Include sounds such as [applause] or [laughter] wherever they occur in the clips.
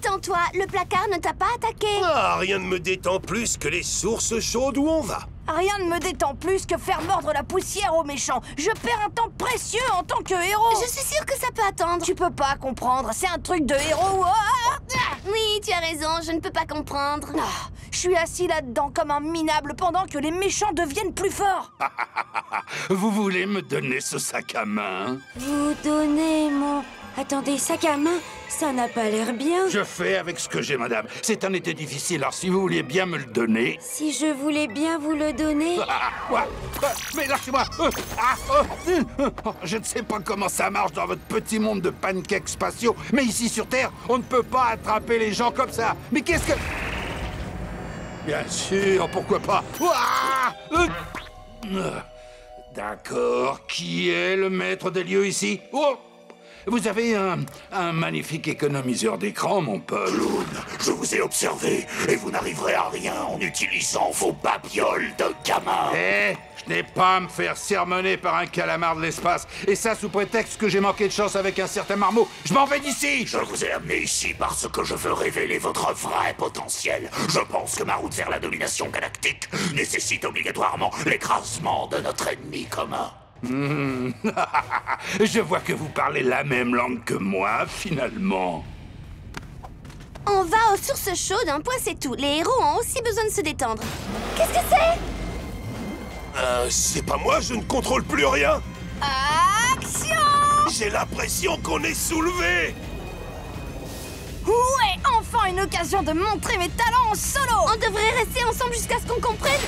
Détends-toi, le placard ne t'a pas attaqué. Ah, rien ne me détend plus que les sources chaudes où on va. Rien ne me détend plus que faire mordre la poussière aux méchants. Je perds un temps précieux en tant que héros. Je suis sûre que ça peut attendre. Tu peux pas comprendre, c'est un truc de héros. Ah Oui, tu as raison, je ne peux pas comprendre. Ah, je suis assis là-dedans comme un minable pendant que les méchants deviennent plus forts. [laughs] Vous voulez me donner ce sac à main Vous donnez mon... Attendez, sac à main Ça n'a pas l'air bien. Je fais avec ce que j'ai, madame. C'est un été difficile, alors si vous vouliez bien me le donner... Si je voulais bien vous le donner... Ah, quoi Quoi Mais lâchez-moi Euh, ah, oh, hum, hum. Oh, Je ne sais pas comment ça marche dans votre petit monde de pancakes spatiaux, mais ici sur Terre, on ne peut pas attraper les gens comme ça. Mais qu'est-ce que... Bien sûr, pourquoi pas. Euh, D'accord, qui est le maître des lieux ici? Oh Vous avez un, un magnifique économiseur d'écran, mon Paul. Je vous ai observé et vous n'arriverez à rien en utilisant vos babioles de gamin. Eh, je n'ai pas à me faire sermonner par un calamar de l'espace. Et ça sous prétexte que j'ai manqué de chance avec un certain marmot. Je m'en vais d'ici Je vous ai amené ici parce que je veux révéler votre vrai potentiel. Je pense que ma route vers la domination galactique nécessite obligatoirement l'écrasement de notre ennemi commun. [laughs] Je vois que vous parlez la même langue que moi, finalement. On va aux sources chaudes, un point c'est tout. Les héros ont aussi besoin de se détendre. Qu'est-ce que c'est? Euh, c'est pas moi, je ne contrôle plus rien. Action J'ai l'impression qu'on est soulevé. Ouais, enfin une occasion de montrer mes talents en solo On devrait rester ensemble jusqu'à ce qu'on comprenne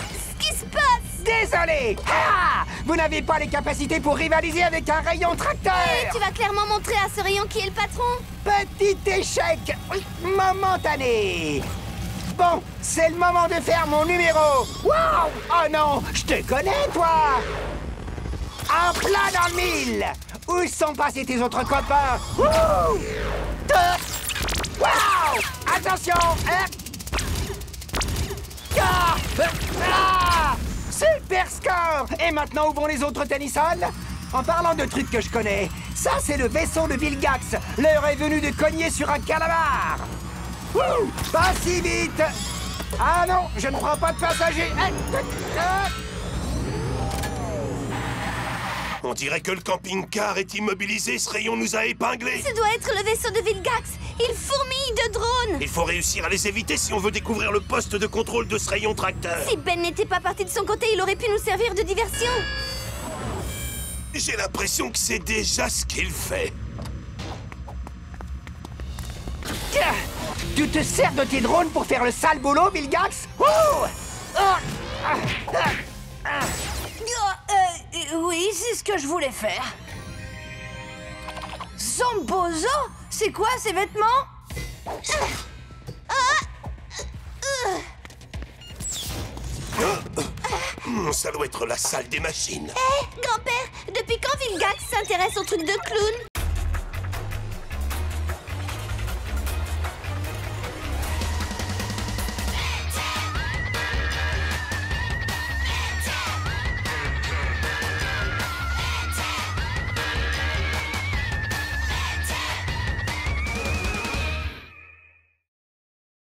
Désolé. Ah Vous n'avez pas les capacités pour rivaliser avec un rayon tracteur. Tu vas clairement montrer à ce rayon qui est le patron. Petit échec momentané. Bon, c'est le moment de faire mon numéro. Waouh Oh non Je te connais, toi. En plein dans le mille. Où sont passés tes autres copains? Wouh Waouh Attention hein. Ah Et maintenant, où vont les autres tennissols En parlant de trucs que je connais, ça, c'est le vaisseau de Vilgax. L'heure est venue de cogner sur un calamar. Pas si vite Ah non, je ne prends pas de passagers. Ah, On dirait que le camping-car est immobilisé, ce rayon nous a épinglés. Ce doit être le vaisseau de Vilgax. Il fourmille de drones. Il faut réussir à les éviter si on veut découvrir le poste de contrôle de ce rayon tracteur. Si Ben n'était pas parti de son côté, il aurait pu nous servir de diversion. J'ai l'impression que c'est déjà ce qu'il fait. Tu te sers de tes drones pour faire le sale boulot, Vilgax? Wouh ah, ah, ah. Euh, euh, oui, c'est ce que je voulais faire. Zombozo C'est quoi ces vêtements? Hmm, ça doit être la salle des machines. Hé, grand-père, depuis quand Vilgax s'intéresse au truc de clown?